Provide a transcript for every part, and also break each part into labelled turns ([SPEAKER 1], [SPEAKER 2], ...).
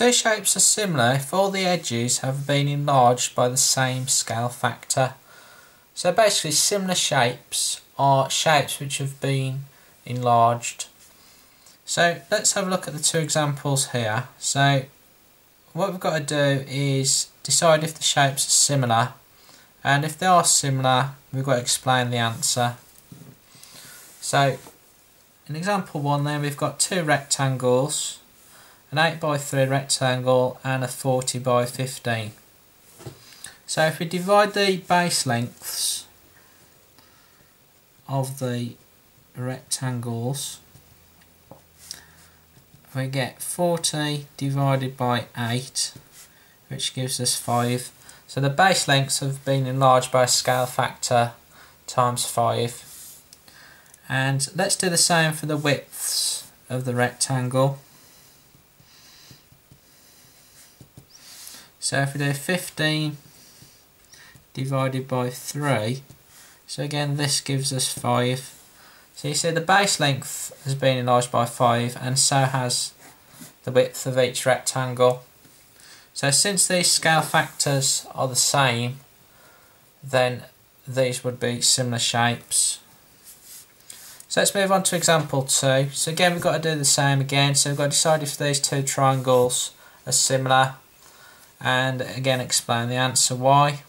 [SPEAKER 1] two shapes are similar if all the edges have been enlarged by the same scale factor. So basically similar shapes are shapes which have been enlarged. So let's have a look at the two examples here. So what we've got to do is decide if the shapes are similar and if they are similar we've got to explain the answer. So in example 1 then we've got two rectangles an 8 by 3 rectangle and a 40 by 15. So if we divide the base lengths of the rectangles we get 40 divided by 8 which gives us 5 so the base lengths have been enlarged by a scale factor times 5 and let's do the same for the widths of the rectangle so if we do 15 divided by 3 so again this gives us 5 so you see the base length has been enlarged by 5 and so has the width of each rectangle. So since these scale factors are the same then these would be similar shapes. So let's move on to example 2. So again we've got to do the same again. So we've got to decide if these two triangles are similar and again explain the answer why.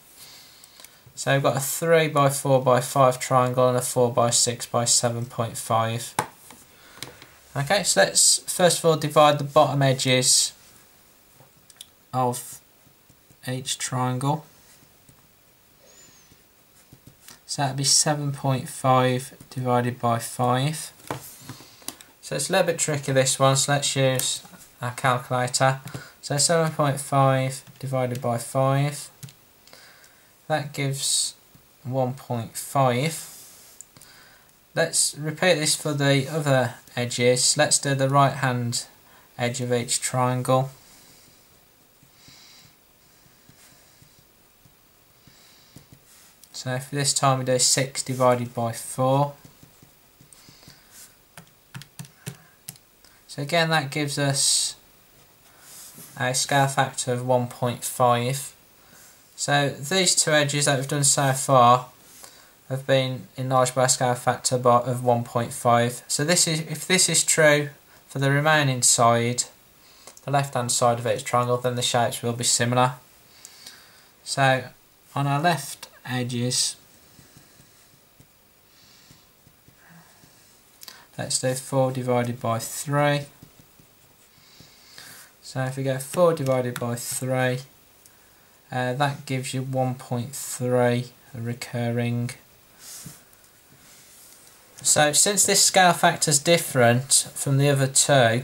[SPEAKER 1] So we've got a 3 by 4 by 5 triangle and a 4 by 6 by 7.5. Okay, so let's first of all divide the bottom edges of each triangle. So that'd be 7.5 divided by 5. So it's a little bit tricky this one, so let's use our calculator. So 7.5 divided by 5 that gives 1.5 let's repeat this for the other edges. Let's do the right hand edge of each triangle. So for this time we do 6 divided by 4 so again that gives us a scale factor of 1.5 so these two edges that we've done so far have been enlarged by a scale factor of 1.5. So this is if this is true for the remaining side, the left hand side of each triangle, then the shapes will be similar. So on our left edges, let's do 4 divided by 3. So if we go 4 divided by 3, uh, that gives you 1.3 recurring. So since this scale factor is different from the other two,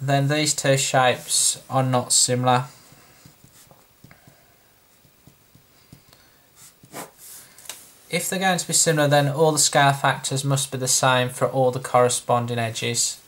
[SPEAKER 1] then these two shapes are not similar. If they're going to be similar then all the scale factors must be the same for all the corresponding edges.